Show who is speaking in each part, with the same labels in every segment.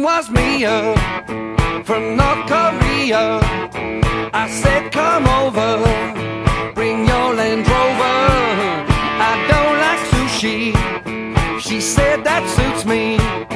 Speaker 1: Maria from North Korea. I said, come over, bring your Land Rover. I don't like sushi. She said, that suits me.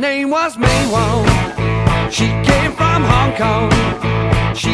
Speaker 1: Name was Mei Wong. She came from Hong Kong. She.